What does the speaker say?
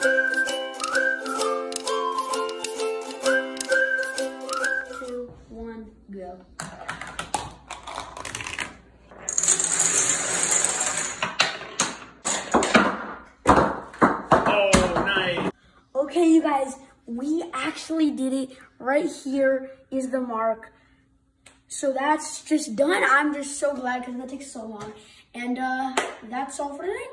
Two, one, go. Oh, nice. Okay, you guys, we actually did it. Right here is the mark. So that's just done. I'm just so glad because that takes so long. And uh, that's all for today.